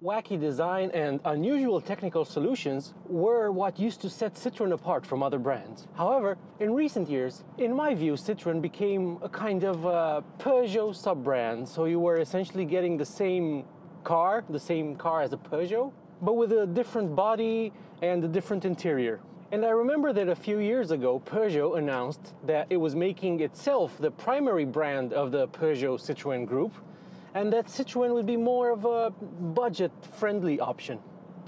Wacky design and unusual technical solutions were what used to set Citroën apart from other brands. However, in recent years, in my view, Citroën became a kind of uh, Peugeot sub-brand. So you were essentially getting the same car, the same car as a Peugeot, but with a different body and a different interior. And I remember that a few years ago, Peugeot announced that it was making itself the primary brand of the Peugeot Citroën group and that Citroën would be more of a budget-friendly option.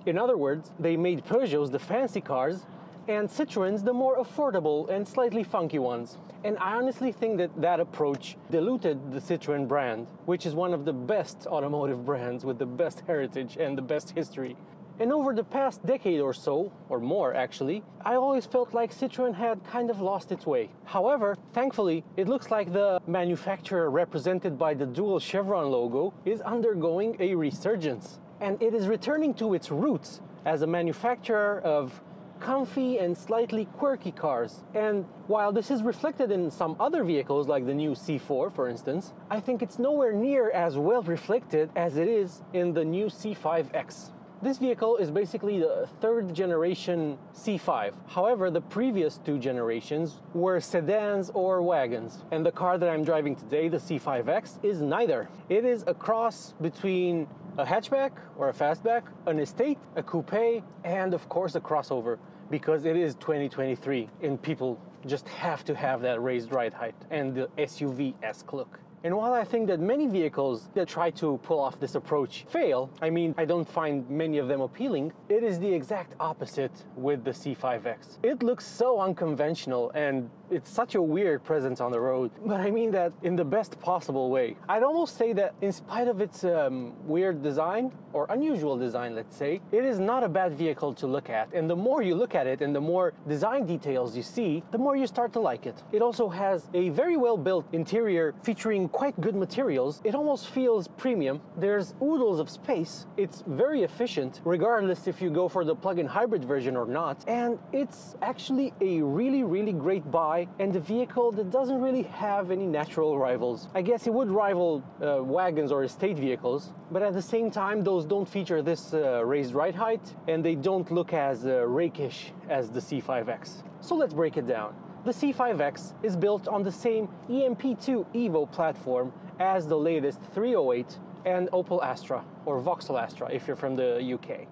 In other words, they made Peugeots the fancy cars and Citroëns the more affordable and slightly funky ones. And I honestly think that that approach diluted the Citroën brand, which is one of the best automotive brands with the best heritage and the best history. And over the past decade or so, or more actually, I always felt like Citroën had kind of lost its way. However, thankfully, it looks like the manufacturer represented by the dual chevron logo is undergoing a resurgence. And it is returning to its roots as a manufacturer of comfy and slightly quirky cars. And while this is reflected in some other vehicles like the new C4 for instance, I think it's nowhere near as well reflected as it is in the new C5X. This vehicle is basically the third generation C5. However, the previous two generations were sedans or wagons. And the car that I'm driving today, the C5X, is neither. It is a cross between a hatchback or a fastback, an estate, a coupe, and of course a crossover because it is 2023 and people just have to have that raised ride height and the SUV-esque look. And while I think that many vehicles that try to pull off this approach fail, I mean, I don't find many of them appealing, it is the exact opposite with the C5X. It looks so unconventional and it's such a weird presence on the road, but I mean that in the best possible way. I'd almost say that in spite of its um, weird design, or unusual design, let's say, it is not a bad vehicle to look at. And the more you look at it and the more design details you see, the more you start to like it. It also has a very well built interior featuring quite good materials. It almost feels premium. There's oodles of space. It's very efficient, regardless if you go for the plug-in hybrid version or not. And it's actually a really, really great buy and a vehicle that doesn't really have any natural rivals. I guess it would rival uh, wagons or estate vehicles, but at the same time, those don't feature this uh, raised ride height and they don't look as uh, rakish as the C5X. So let's break it down. The C5X is built on the same EMP2 Evo platform as the latest 308 and Opel Astra, or Vauxhall Astra if you're from the UK.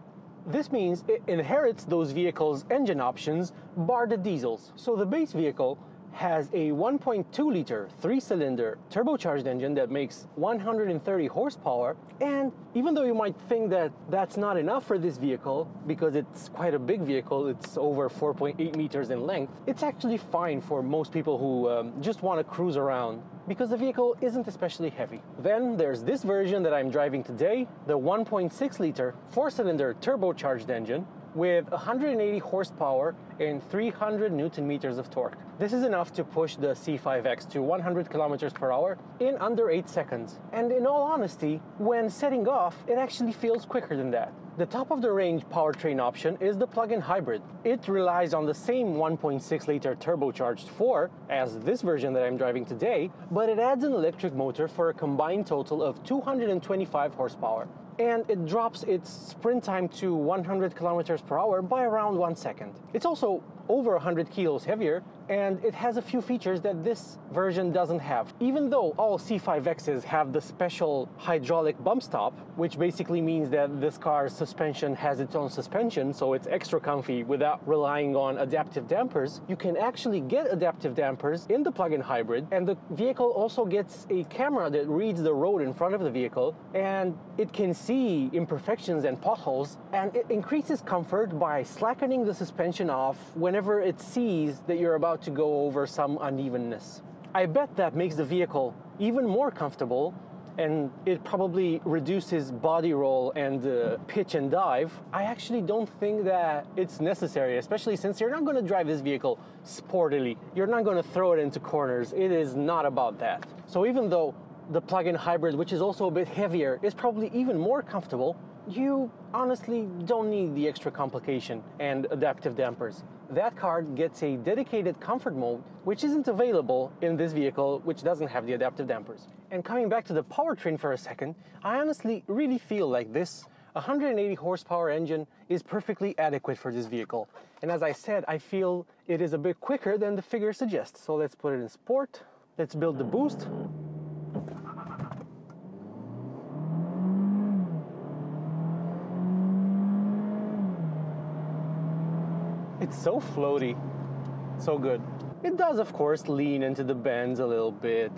This means it inherits those vehicles' engine options, bar the diesels. So the base vehicle has a 1.2 liter three cylinder turbocharged engine that makes 130 horsepower. And even though you might think that that's not enough for this vehicle because it's quite a big vehicle, it's over 4.8 meters in length, it's actually fine for most people who um, just want to cruise around because the vehicle isn't especially heavy. Then there's this version that I'm driving today, the 1.6 liter four cylinder turbocharged engine with 180 horsepower and 300 newton meters of torque. This is enough to push the C5X to 100 kilometers per hour in under 8 seconds. And in all honesty, when setting off, it actually feels quicker than that. The top of the range powertrain option is the plug-in hybrid. It relies on the same 1.6 liter turbocharged 4 as this version that I'm driving today, but it adds an electric motor for a combined total of 225 horsepower and it drops its sprint time to 100 kilometers per hour by around one second. It's also over 100 kilos heavier and it has a few features that this version doesn't have. Even though all C5Xs have the special hydraulic bump stop, which basically means that this car's suspension has its own suspension, so it's extra comfy without relying on adaptive dampers, you can actually get adaptive dampers in the plug-in hybrid, and the vehicle also gets a camera that reads the road in front of the vehicle, and it can see imperfections and potholes, and it increases comfort by slackening the suspension off whenever it sees that you're about to go over some unevenness. I bet that makes the vehicle even more comfortable and it probably reduces body roll and uh, pitch and dive. I actually don't think that it's necessary, especially since you're not going to drive this vehicle sportily. You're not going to throw it into corners. It is not about that. So even though the plug-in hybrid, which is also a bit heavier, is probably even more comfortable, you honestly don't need the extra complication and adaptive dampers. That card gets a dedicated comfort mode, which isn't available in this vehicle, which doesn't have the adaptive dampers. And coming back to the powertrain for a second, I honestly really feel like this 180 horsepower engine is perfectly adequate for this vehicle. And as I said, I feel it is a bit quicker than the figure suggests. So let's put it in sport. Let's build the boost. It's so floaty, so good. It does, of course, lean into the bends a little bit,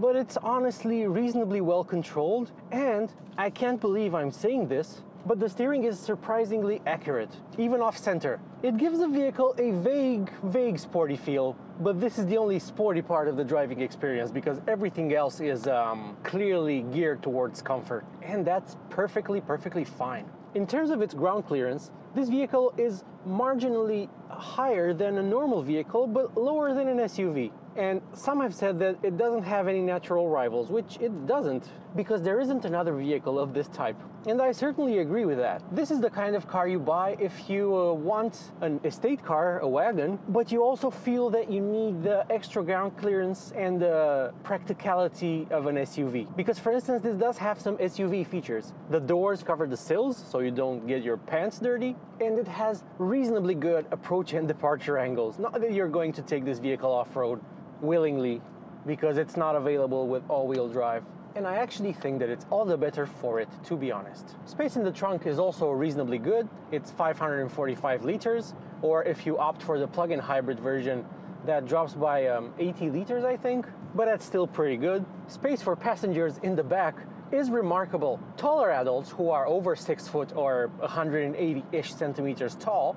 but it's honestly reasonably well controlled, and I can't believe I'm saying this, but the steering is surprisingly accurate, even off center. It gives the vehicle a vague, vague sporty feel, but this is the only sporty part of the driving experience because everything else is um, clearly geared towards comfort, and that's perfectly, perfectly fine. In terms of its ground clearance, this vehicle is marginally higher than a normal vehicle, but lower than an SUV. And some have said that it doesn't have any natural rivals, which it doesn't, because there isn't another vehicle of this type. And I certainly agree with that. This is the kind of car you buy if you uh, want an estate car, a wagon, but you also feel that you need the extra ground clearance and the practicality of an SUV. Because, for instance, this does have some SUV features. The doors cover the sills, so you don't get your pants dirty, and it has reasonably good approach and departure angles. Not that you're going to take this vehicle off road willingly because it's not available with all-wheel drive. And I actually think that it's all the better for it, to be honest. Space in the trunk is also reasonably good. It's 545 liters, or if you opt for the plug-in hybrid version, that drops by um, 80 liters, I think, but that's still pretty good. Space for passengers in the back is remarkable. Taller adults who are over 6 foot or 180-ish centimeters tall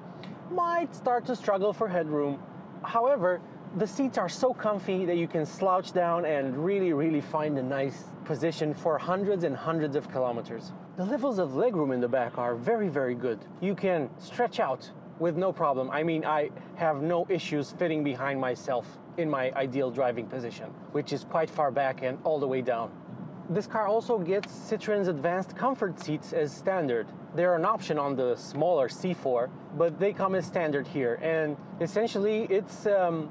might start to struggle for headroom. However, the seats are so comfy that you can slouch down and really, really find a nice position for hundreds and hundreds of kilometers. The levels of legroom in the back are very, very good. You can stretch out with no problem. I mean, I have no issues fitting behind myself in my ideal driving position, which is quite far back and all the way down. This car also gets Citroen's advanced comfort seats as standard. They're an option on the smaller C4, but they come as standard here. And essentially, it's um,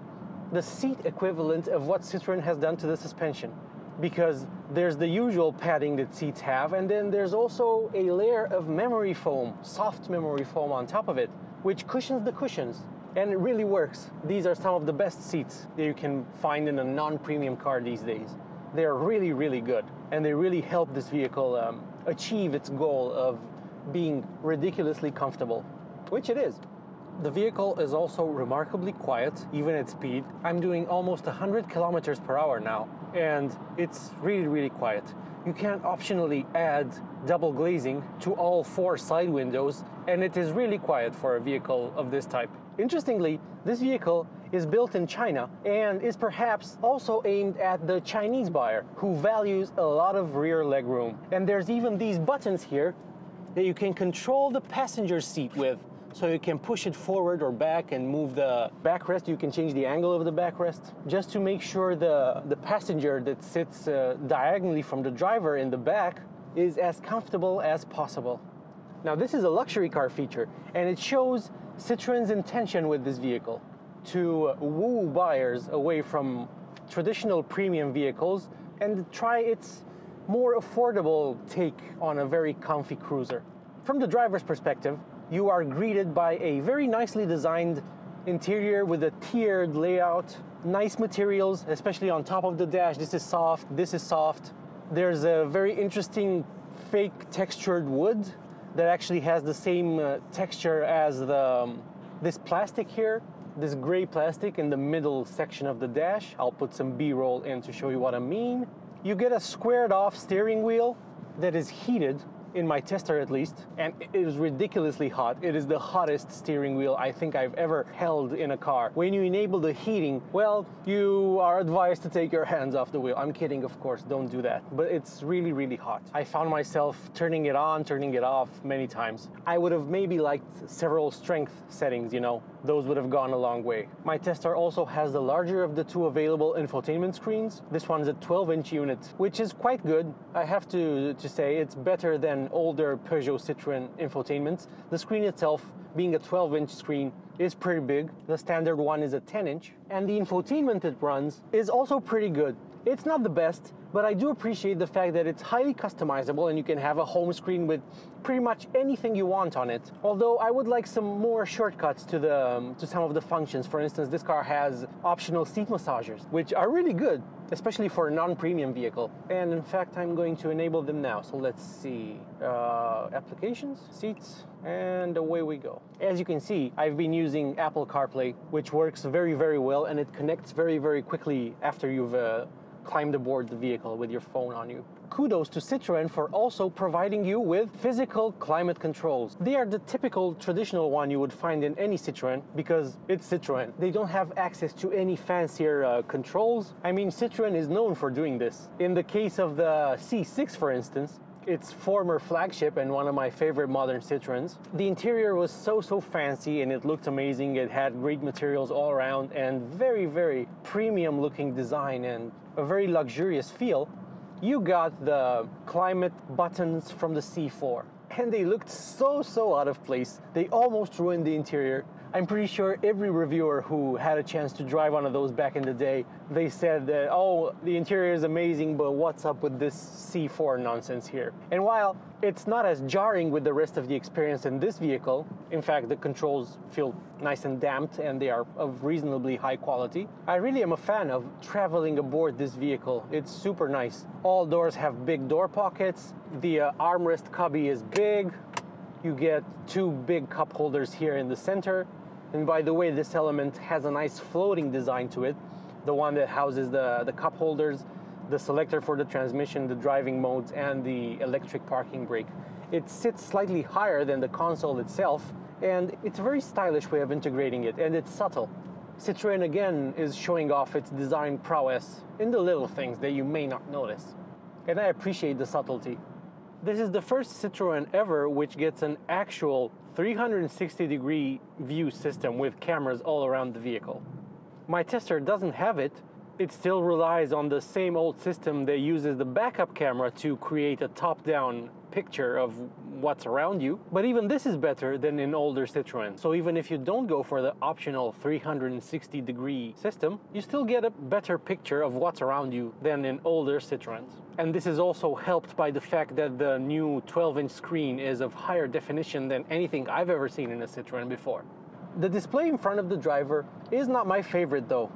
the seat equivalent of what Citroën has done to the suspension. Because there's the usual padding that seats have, and then there's also a layer of memory foam, soft memory foam on top of it, which cushions the cushions. And it really works. These are some of the best seats that you can find in a non premium car these days. They're really, really good, and they really help this vehicle um, achieve its goal of being ridiculously comfortable, which it is. The vehicle is also remarkably quiet, even at speed. I'm doing almost 100 kilometers per hour now, and it's really, really quiet. You can optionally add double glazing to all four side windows, and it is really quiet for a vehicle of this type. Interestingly, this vehicle is built in China and is perhaps also aimed at the Chinese buyer who values a lot of rear legroom. And there's even these buttons here that you can control the passenger seat with so you can push it forward or back and move the backrest. You can change the angle of the backrest just to make sure the, the passenger that sits uh, diagonally from the driver in the back is as comfortable as possible. Now this is a luxury car feature and it shows Citroen's intention with this vehicle to woo buyers away from traditional premium vehicles and try its more affordable take on a very comfy cruiser. From the driver's perspective, you are greeted by a very nicely designed interior with a tiered layout, nice materials, especially on top of the dash. This is soft, this is soft. There's a very interesting fake textured wood that actually has the same uh, texture as the, um, this plastic here, this gray plastic in the middle section of the dash. I'll put some B-roll in to show you what I mean. You get a squared off steering wheel that is heated in my tester at least, and it is ridiculously hot. It is the hottest steering wheel I think I've ever held in a car. When you enable the heating, well, you are advised to take your hands off the wheel. I'm kidding, of course, don't do that. But it's really, really hot. I found myself turning it on, turning it off many times. I would have maybe liked several strength settings, you know, those would have gone a long way. My tester also has the larger of the two available infotainment screens. This one's a 12 inch unit, which is quite good. I have to, to say it's better than older Peugeot Citroën infotainments. The screen itself, being a 12 inch screen, is pretty big. The standard one is a 10 inch. And the infotainment it runs is also pretty good. It's not the best, but I do appreciate the fact that it's highly customizable and you can have a home screen with pretty much anything you want on it. Although I would like some more shortcuts to the um, to some of the functions. For instance, this car has optional seat massagers, which are really good, especially for a non-premium vehicle. And in fact, I'm going to enable them now. So let's see, uh, applications, seats, and away we go. As you can see, I've been using Apple CarPlay, which works very, very well, and it connects very, very quickly after you've uh, climbed aboard the vehicle with your phone on you. Kudos to Citroën for also providing you with physical climate controls. They are the typical traditional one you would find in any Citroën because it's Citroën. They don't have access to any fancier uh, controls. I mean, Citroën is known for doing this. In the case of the C6, for instance, its former flagship and one of my favorite modern Citroens. The interior was so, so fancy and it looked amazing. It had great materials all around and very, very premium looking design and a very luxurious feel. You got the climate buttons from the C4 and they looked so, so out of place. They almost ruined the interior. I'm pretty sure every reviewer who had a chance to drive one of those back in the day, they said that, oh, the interior is amazing, but what's up with this C4 nonsense here? And while it's not as jarring with the rest of the experience in this vehicle, in fact, the controls feel nice and damped and they are of reasonably high quality, I really am a fan of traveling aboard this vehicle. It's super nice. All doors have big door pockets, the uh, armrest cubby is big, you get two big cup holders here in the center. And by the way, this element has a nice floating design to it. The one that houses the, the cup holders, the selector for the transmission, the driving modes, and the electric parking brake. It sits slightly higher than the console itself, and it's a very stylish way of integrating it, and it's subtle. Citroën again is showing off its design prowess in the little things that you may not notice. And I appreciate the subtlety. This is the first Citroën ever which gets an actual 360 degree view system with cameras all around the vehicle. My tester doesn't have it, it still relies on the same old system that uses the backup camera to create a top-down picture of what's around you. But even this is better than in older Citroën. So even if you don't go for the optional 360 degree system, you still get a better picture of what's around you than in older Citroëns. And this is also helped by the fact that the new 12-inch screen is of higher definition than anything I've ever seen in a Citroën before. The display in front of the driver is not my favorite though.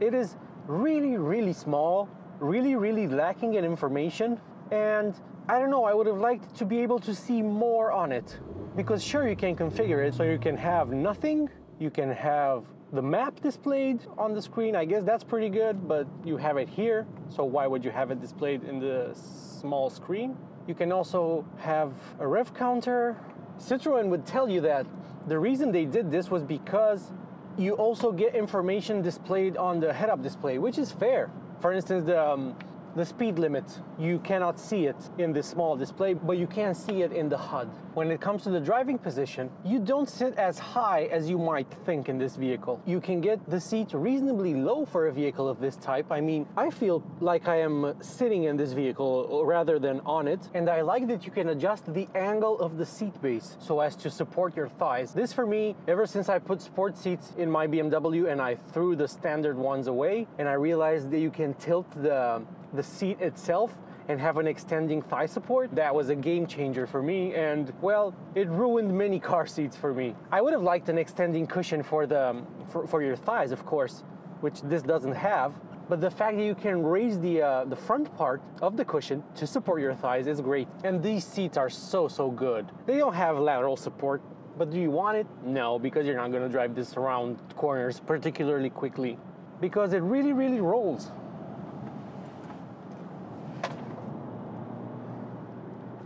It is really, really small, really, really lacking in information. And I don't know, I would have liked to be able to see more on it. Because sure, you can configure it so you can have nothing, you can have the map displayed on the screen. I guess that's pretty good, but you have it here. So why would you have it displayed in the small screen? You can also have a rev counter. Citroën would tell you that the reason they did this was because you also get information displayed on the head-up display, which is fair. For instance, the, um, the speed limit, you cannot see it in the small display, but you can see it in the HUD. When it comes to the driving position, you don't sit as high as you might think in this vehicle. You can get the seat reasonably low for a vehicle of this type. I mean, I feel like I am sitting in this vehicle rather than on it, and I like that you can adjust the angle of the seat base so as to support your thighs. This for me, ever since I put sport seats in my BMW and I threw the standard ones away, and I realized that you can tilt the the seat itself and have an extending thigh support, that was a game changer for me. And well, it ruined many car seats for me. I would have liked an extending cushion for the for, for your thighs, of course, which this doesn't have. But the fact that you can raise the uh, the front part of the cushion to support your thighs is great. And these seats are so so good. They don't have lateral support, but do you want it? No, because you're not going to drive this around corners particularly quickly. Because it really really rolls.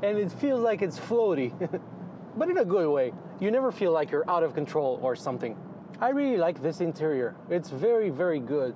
And it feels like it's floaty, but in a good way. You never feel like you're out of control or something. I really like this interior. It's very, very good.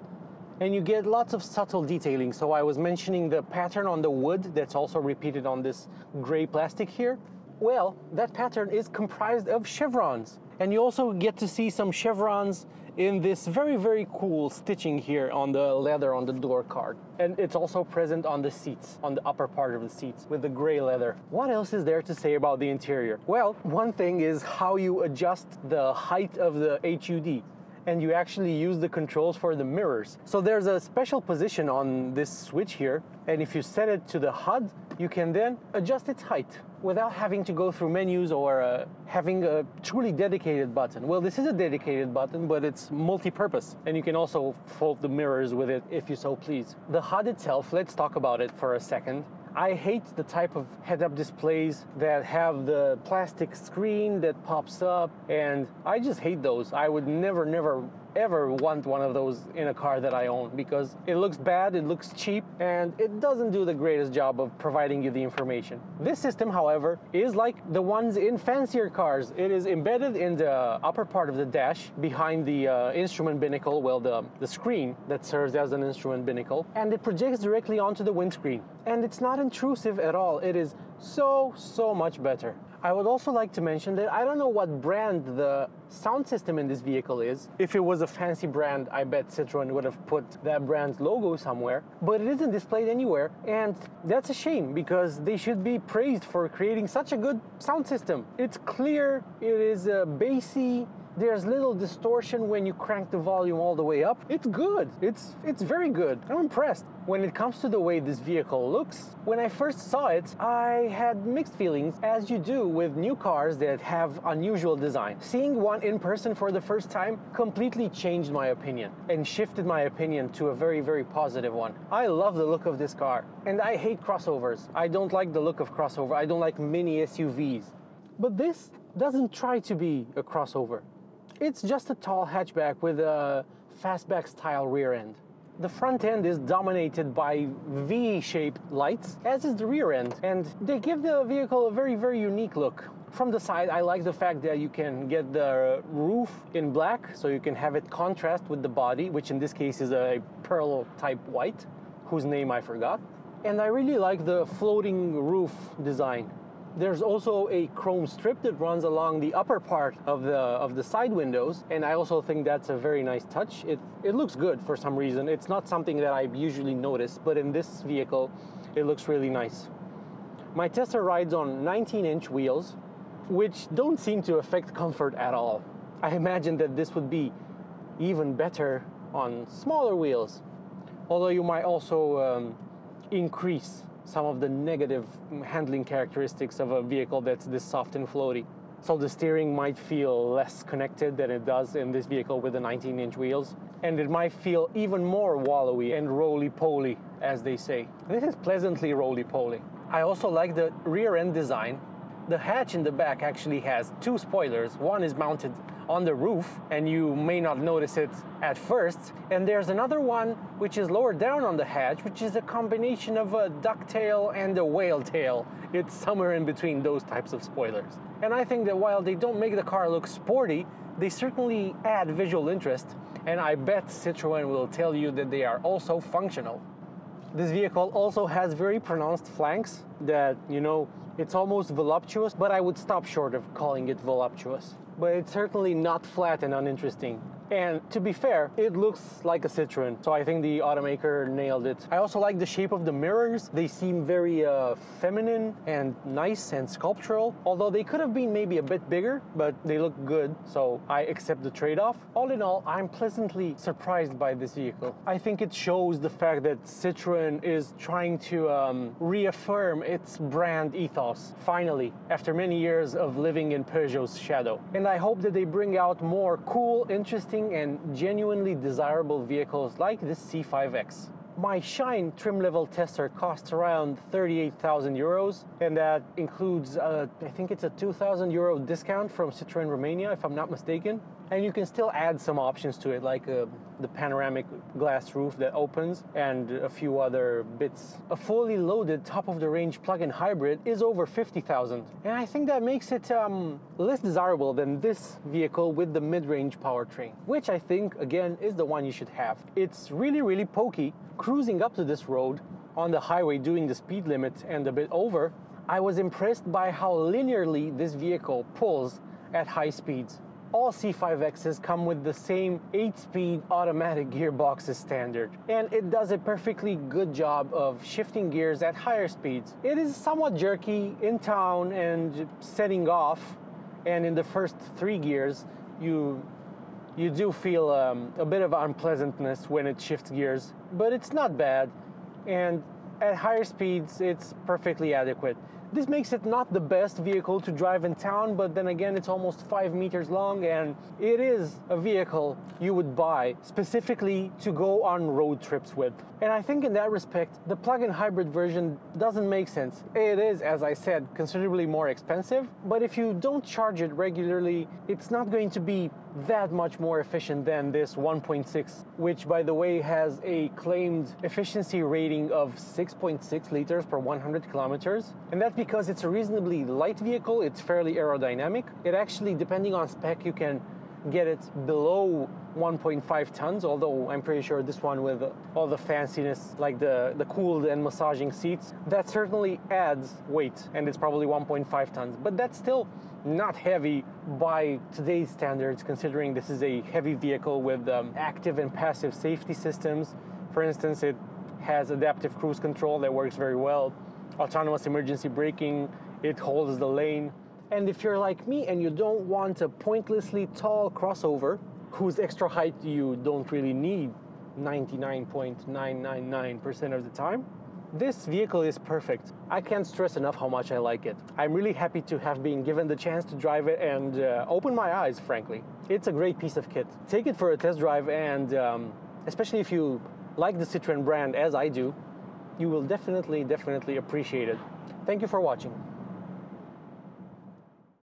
And you get lots of subtle detailing. So I was mentioning the pattern on the wood that's also repeated on this gray plastic here. Well, that pattern is comprised of chevrons. And you also get to see some chevrons in this very, very cool stitching here on the leather on the door card. And it's also present on the seats, on the upper part of the seats with the gray leather. What else is there to say about the interior? Well, one thing is how you adjust the height of the HUD. and you actually use the controls for the mirrors. So there's a special position on this switch here, and if you set it to the HUD, you can then adjust its height without having to go through menus or uh, having a truly dedicated button. Well, this is a dedicated button, but it's multi-purpose, and you can also fold the mirrors with it if you so please. The HUD itself, let's talk about it for a second. I hate the type of head-up displays that have the plastic screen that pops up, and I just hate those. I would never, never ever want one of those in a car that I own because it looks bad, it looks cheap, and it doesn't do the greatest job of providing you the information. This system, however, is like the ones in fancier cars. It is embedded in the upper part of the dash behind the uh, instrument binnacle, well, the, the screen that serves as an instrument binnacle, and it projects directly onto the windscreen. And it's not intrusive at all. It is so, so much better. I would also like to mention that I don't know what brand the sound system in this vehicle is. If it was a fancy brand, I bet Citroën would have put that brand's logo somewhere, but it isn't displayed anywhere, and that's a shame because they should be praised for creating such a good sound system. It's clear, it is uh, bassy, there's little distortion when you crank the volume all the way up. It's good. It's it's very good. I'm impressed. When it comes to the way this vehicle looks, when I first saw it, I had mixed feelings as you do with new cars that have unusual design. Seeing one in person for the first time completely changed my opinion and shifted my opinion to a very very positive one. I love the look of this car and I hate crossovers. I don't like the look of crossover. I don't like mini SUVs. But this doesn't try to be a crossover. It's just a tall hatchback with a fastback style rear end. The front end is dominated by V-shaped lights, as is the rear end, and they give the vehicle a very, very unique look. From the side, I like the fact that you can get the roof in black, so you can have it contrast with the body, which in this case is a pearl type white, whose name I forgot. And I really like the floating roof design. There's also a chrome strip that runs along the upper part of the of the side windows, and I also think that's a very nice touch. It it looks good for some reason. It's not something that I usually notice, but in this vehicle, it looks really nice. My tester rides on 19-inch wheels, which don't seem to affect comfort at all. I imagine that this would be even better on smaller wheels, although you might also um, increase some of the negative handling characteristics of a vehicle that's this soft and floaty. So the steering might feel less connected than it does in this vehicle with the 19 inch wheels. And it might feel even more wallowy and roly-poly, as they say. This is pleasantly roly-poly. I also like the rear end design. The hatch in the back actually has two spoilers. One is mounted on the roof and you may not notice it at first. And there's another one which is lower down on the hatch, which is a combination of a ducktail and a whale tail. It's somewhere in between those types of spoilers. And I think that while they don't make the car look sporty, they certainly add visual interest. And I bet Citroën will tell you that they are also functional. This vehicle also has very pronounced flanks that, you know, it's almost voluptuous, but I would stop short of calling it voluptuous but it's certainly not flat and uninteresting. And to be fair, it looks like a Citroen, so I think the automaker nailed it. I also like the shape of the mirrors. They seem very uh, feminine and nice and sculptural, although they could have been maybe a bit bigger, but they look good, so I accept the trade-off. All in all, I'm pleasantly surprised by this vehicle. I think it shows the fact that Citroen is trying to um, reaffirm its brand ethos, finally, after many years of living in Peugeot's shadow. And I hope that they bring out more cool, interesting, and genuinely desirable vehicles like this C5X. My Shine trim level tester costs around 38,000 euros, and that includes, uh, I think it's a 2,000 euro discount from Citroën Romania, if I'm not mistaken. And you can still add some options to it, like uh, the panoramic glass roof that opens and a few other bits. A fully loaded top-of-the-range plug-in hybrid is over 50,000. And I think that makes it um, less desirable than this vehicle with the mid-range powertrain, which I think, again, is the one you should have. It's really, really pokey. Cruising up to this road on the highway doing the speed limit and a bit over, I was impressed by how linearly this vehicle pulls at high speeds all C5Xs come with the same 8-speed automatic gearbox as standard, and it does a perfectly good job of shifting gears at higher speeds. It is somewhat jerky in town and setting off, and in the first three gears, you you do feel um, a bit of unpleasantness when it shifts gears, but it's not bad. And at higher speeds, it's perfectly adequate. This makes it not the best vehicle to drive in town, but then again, it's almost five meters long and it is a vehicle you would buy specifically to go on road trips with. And I think in that respect, the plug-in hybrid version doesn't make sense. It is, as I said, considerably more expensive, but if you don't charge it regularly, it's not going to be that much more efficient than this 1.6, which by the way has a claimed efficiency rating of 6.6 liters per 100 kilometers. And that's because it's a reasonably light vehicle, it's fairly aerodynamic. It actually, depending on spec, you can get it below 1.5 tons, although I'm pretty sure this one with all the fanciness, like the, the cooled and massaging seats, that certainly adds weight, and it's probably 1.5 tons. But that's still not heavy by today's standards, considering this is a heavy vehicle with um, active and passive safety systems. For instance, it has adaptive cruise control that works very well, autonomous emergency braking, it holds the lane, and if you're like me and you don't want a pointlessly tall crossover, whose extra height you don't really need 99.999% of the time, this vehicle is perfect. I can't stress enough how much I like it. I'm really happy to have been given the chance to drive it and uh, open my eyes, frankly. It's a great piece of kit. Take it for a test drive and um, especially if you like the Citroen brand as I do, you will definitely, definitely appreciate it. Thank you for watching.